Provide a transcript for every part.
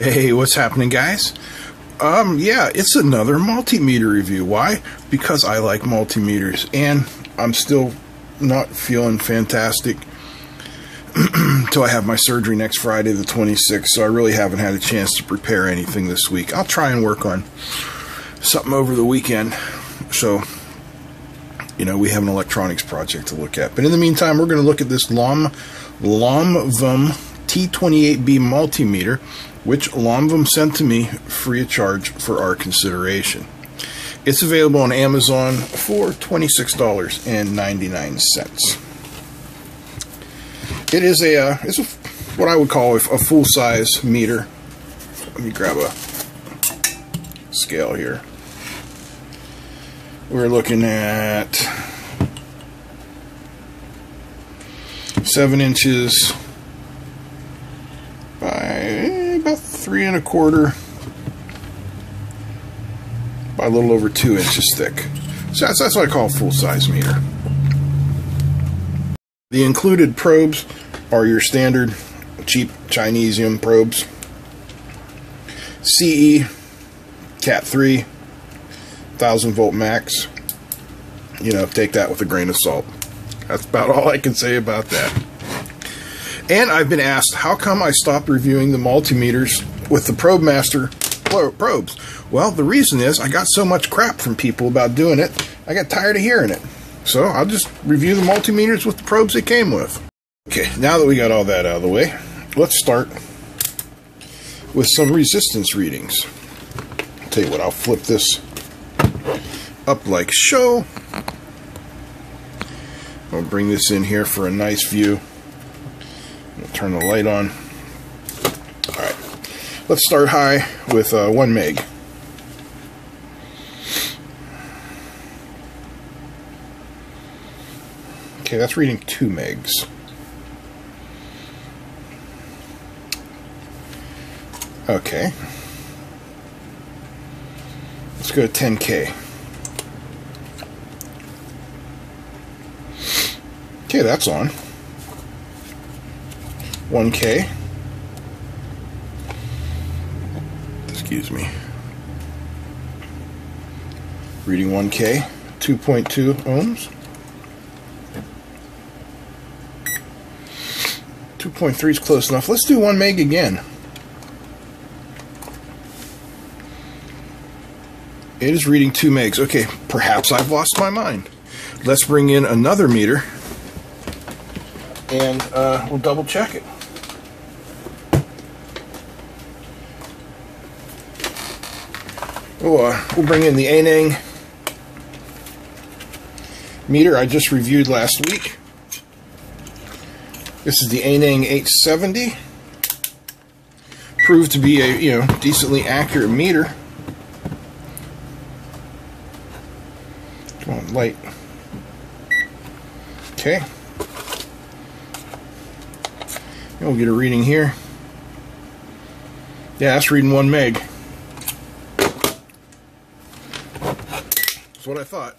Hey, what's happening, guys? Um, yeah, it's another multimeter review. Why? Because I like multimeters, and I'm still not feeling fantastic until I have my surgery next Friday, the 26th. So I really haven't had a chance to prepare anything this week. I'll try and work on something over the weekend. So, you know, we have an electronics project to look at. But in the meantime, we're going to look at this LOM, LOMVUM T28B multimeter, which LOMVUM sent to me free of charge for our consideration. It's available on Amazon for $26.99. It is a, uh, it's a, what I would call a, a full size meter. Let me grab a scale here. We're looking at seven inches by about three and a quarter by a little over two inches thick. So that's, that's what I call a full size meter. The included probes are your standard cheap Chinesium probes. CE Cat 3 1000 volt max. You know, take that with a grain of salt. That's about all I can say about that. And I've been asked, how come I stopped reviewing the multimeters with the ProbeMaster probes? Well, the reason is I got so much crap from people about doing it, I got tired of hearing it. So I'll just review the multimeters with the probes it came with. Okay, now that we got all that out of the way, let's start with some resistance readings. I'll tell you what, I'll flip this up like show. I'll bring this in here for a nice view. Turn the light on. Alright, let's start high with uh, 1 meg. Okay, that's reading 2 megs. Okay. Let's go to 10K. Okay, that's on. 1K. Excuse me. Reading 1K, 2.2 ohms. 2.3 is close enough. Let's do 1 meg again. It is reading 2 megs. Okay, perhaps I've lost my mind. Let's bring in another meter and uh, we'll double check it. We'll, bring in the Aneng meter I just reviewed last week. This is the Aneng 870. Proved to be a you know decently accurate meter. Come on, light. Okay. We'll get a reading here. Yeah, that's reading one meg. That's what I thought.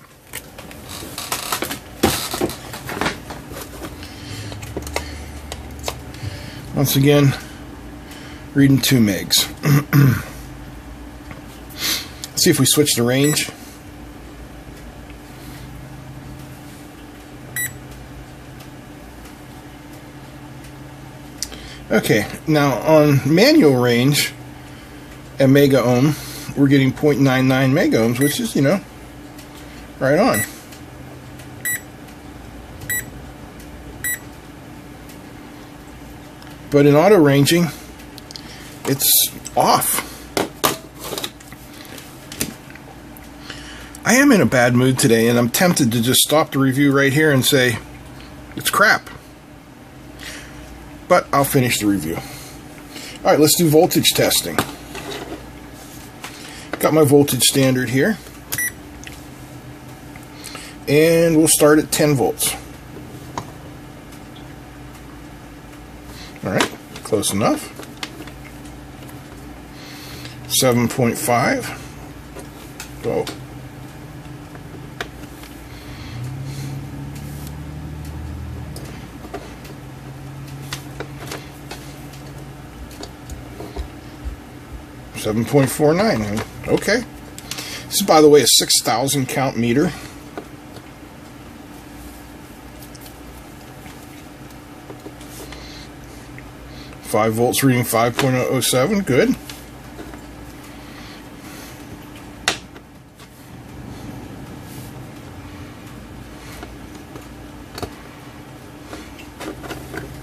Once again, reading two megs. see if we switch the range. Okay, now on manual range at mega ohm, we're getting 0.99 mega ohms, which is, you know, right on. But in auto ranging, it's off. I am in a bad mood today, and I'm tempted to just stop the review right here and say, it's crap but I'll finish the review. All right, let's do voltage testing. Got my voltage standard here. And we'll start at 10 volts. All right, close enough. 7.5. Go. 7.49. Okay. This is, by the way, a 6,000 count meter. Five volts reading 5.007. Good.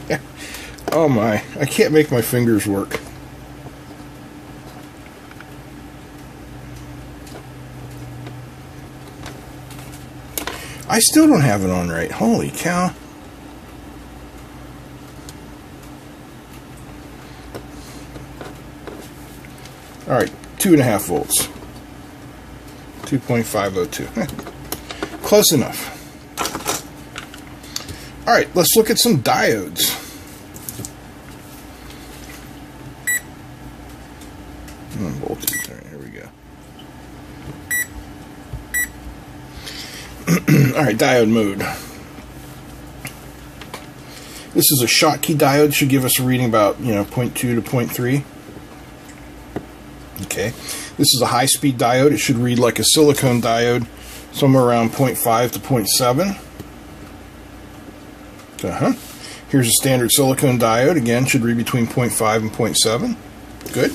Oh my, I can't make my fingers work. I still don't have it on right. Holy cow. Alright, two and a half volts. 2.502. Close enough. Alright, let's look at some diodes. Hmm, voltage. All right, here we go. All right, diode mode. This is a Schottky diode. Should give us a reading about you know 0.2 to 0.3. Okay, this is a high-speed diode. It should read like a silicone diode, somewhere around 0.5 to 0.7. Uh huh. Here's a standard silicone diode. Again, should read between 0.5 and 0.7. Good.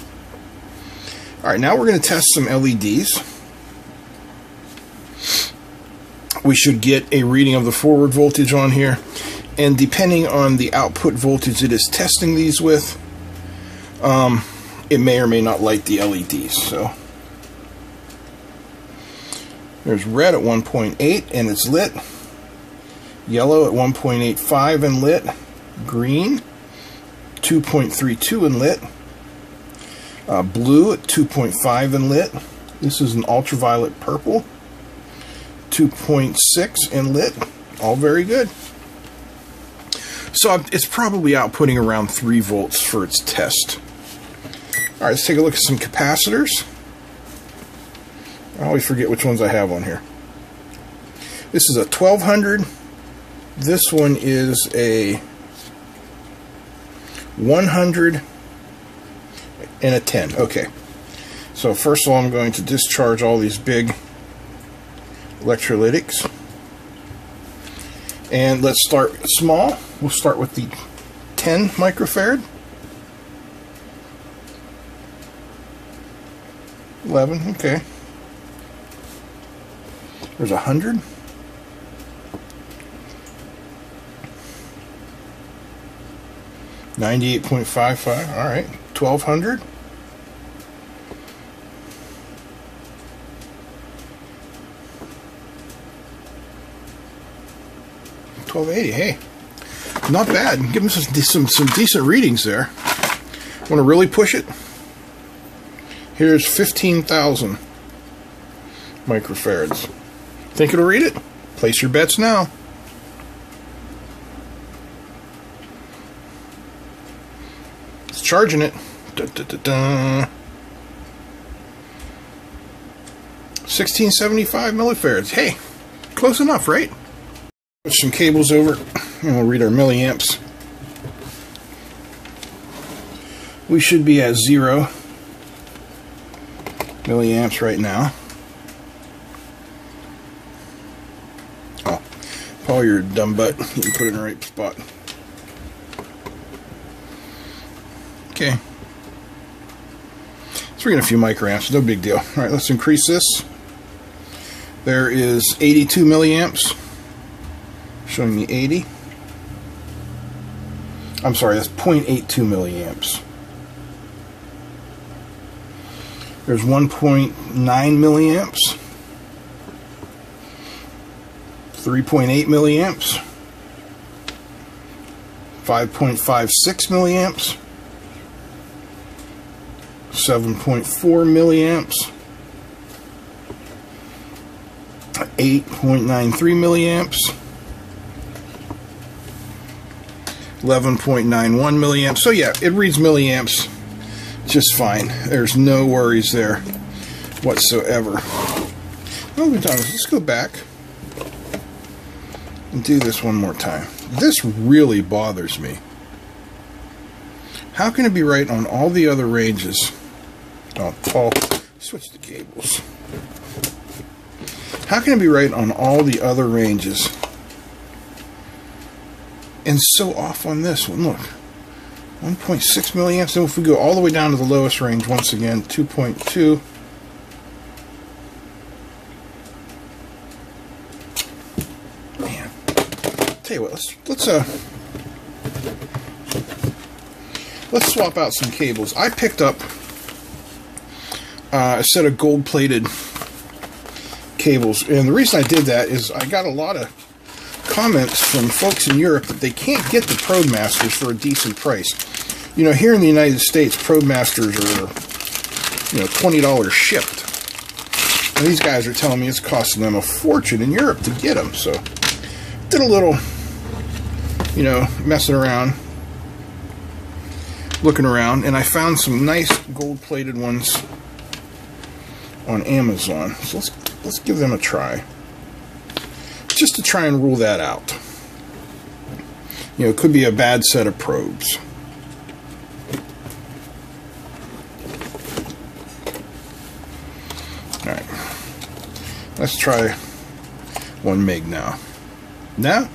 All right, now we're going to test some LEDs. We should get a reading of the forward voltage on here. And depending on the output voltage it is testing these with, um, it may or may not light the LEDs. So there's red at 1.8 and it's lit. Yellow at 1.85 and lit. Green 2.32 and lit. Uh, blue at 2.5 and lit. This is an ultraviolet purple. 2.6 and lit. All very good. So it's probably outputting around 3 volts for its test. Alright, let's take a look at some capacitors. I always forget which ones I have on here. This is a 1200. This one is a 100 and a 10. Okay. So first of all, I'm going to discharge all these big electrolytics. And let's start small. We'll start with the 10 microfarad. 11, okay. There's a 100. Ninety-eight point five five. All right, twelve hundred. 1280. Hey, not bad. Give them some, some, some decent readings there. Want to really push it? Here's 15,000 microfarads. Think it'll read it? Place your bets now. It's charging it. Da, da, da, da. 1675 millifarads. Hey, close enough, right? Put some cables over and we'll read our milliamps. We should be at zero milliamps right now. Oh, Paul, you're a dumb butt. You can put it in the right spot. Okay. Let's bring in a few microamps. No big deal. All right, let's increase this. There is 82 milliamps showing me 80. I'm sorry, that's 0.82 milliamps. There's 1.9 milliamps. 3.8 milliamps. 5.56 milliamps. 7.4 milliamps. 8.93 milliamps. 11.91 milliamps. So yeah, it reads milliamps just fine. There's no worries there whatsoever. Well, let's go back and do this one more time. This really bothers me. How can it be right on all the other ranges Oh, Paul, switch the cables. How can it be right on all the other ranges? And so off on this one, look. 1.6 milliamps. So if we go all the way down to the lowest range, once again, 2.2. Man, tell you what, let's let's uh let's swap out some cables. I picked up uh, a set of gold-plated cables, and the reason I did that is I got a lot of comments from folks in Europe that they can't get the Probe Masters for a decent price. You know, here in the United States, Probe Masters are, you know, $20 shipped. And these guys are telling me it's costing them a fortune in Europe to get them. So, did a little, you know, messing around, looking around, and I found some nice gold-plated ones on Amazon. So let's let's give them a try just to try and rule that out. You know, it could be a bad set of probes. Let's try one meg now. No,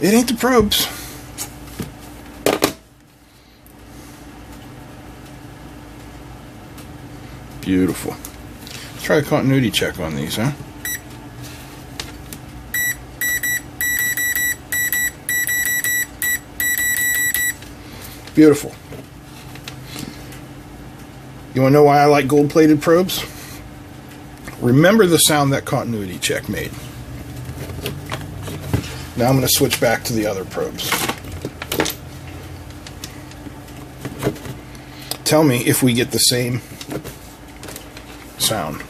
it ain't the probes. Beautiful. Let's try a continuity check on these, huh? Beautiful. You want to know why I like gold plated probes? Remember the sound that continuity check made. Now I'm going to switch back to the other probes. Tell me if we get the same sound.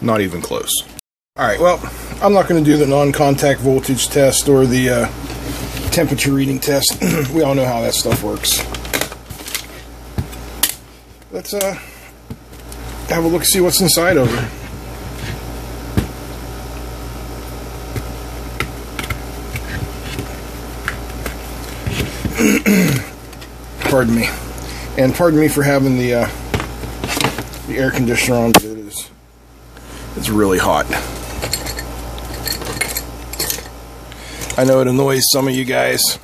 Not even close. Alright, well, I'm not going to do the non-contact voltage test or the uh, temperature reading test. we all know how that stuff works. Let's uh, have a look see what's inside over. pardon me, and pardon me for having the uh, the air conditioner on, it is it's really hot. I know it annoys some of you guys.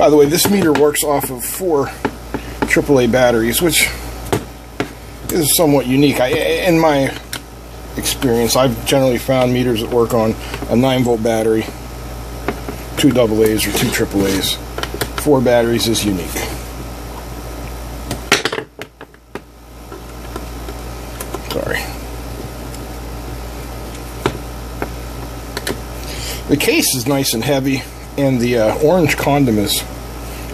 By the way, this meter works off of four AAA batteries, which is somewhat unique. I, in my experience, I've generally found meters that work on a 9 volt battery, two AA's or two AAA's. Four batteries is unique. Sorry. The case is nice and heavy, and the uh, orange condom is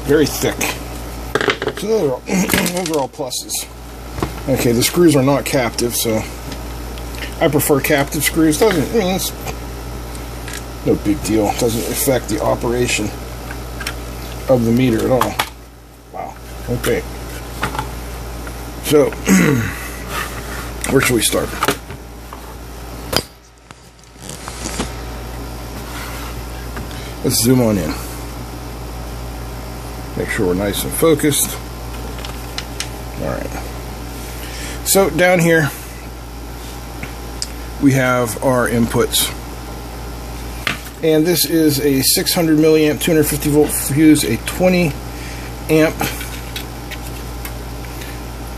very thick. So those are, all, those are all pluses. Okay, the screws are not captive, so I prefer captive screws. Doesn't I mean it's no big deal. Doesn't affect the operation of the meter at all. Wow. Okay. So where should we start? Let's zoom on in. Make sure we're nice and focused. All right. So down here, we have our inputs. And this is a 600 milliamp, 250 volt fuse, a 20 amp,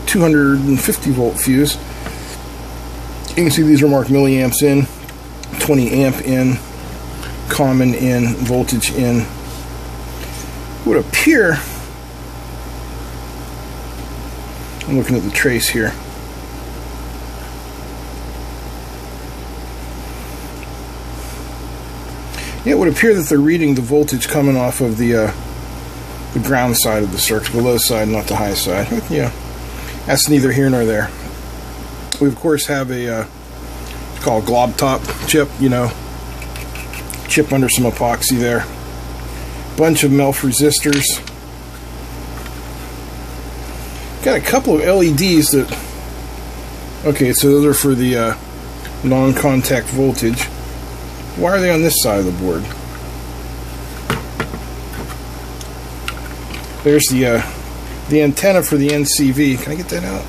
250 volt fuse. You can see these are marked milliamps in, 20 amp in, common in, voltage in. Would appear, I'm looking at the trace here. it would appear that they're reading the voltage coming off of the uh, the ground side of the circuit, the low side, not the high side. Yeah, that's neither here nor there. We of course have a uh, it's called glob top chip, you know, chip under some epoxy there. Bunch of MELF resistors. Got a couple of LEDs that... Okay, so those are for the uh, non-contact voltage. Why are they on this side of the board? There's the uh, the antenna for the NCV. Can I get that out?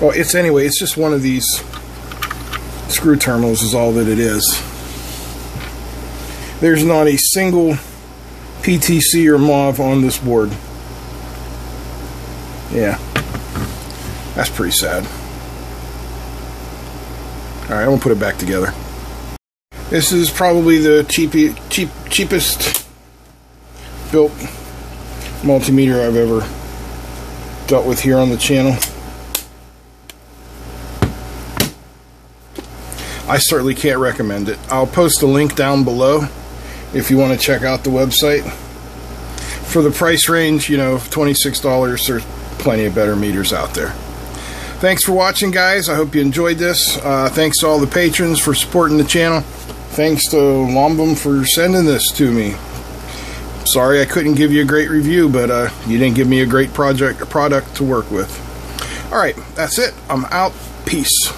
Well, it's anyway, it's just one of these screw terminals is all that it is. There's not a single PTC or MOV on this board. Yeah. That's pretty sad. Alright, I'm going to put it back together. This is probably the cheap, cheap, cheapest built multimeter I've ever dealt with here on the channel. I certainly can't recommend it. I'll post a link down below if you want to check out the website. For the price range, you know, $26, there's plenty of better meters out there. Thanks for watching, guys. I hope you enjoyed this. Uh, thanks to all the patrons for supporting the channel. Thanks to Lomvum for sending this to me. Sorry I couldn't give you a great review, but uh, you didn't give me a great project, product to work with. All right, that's it. I'm out. Peace.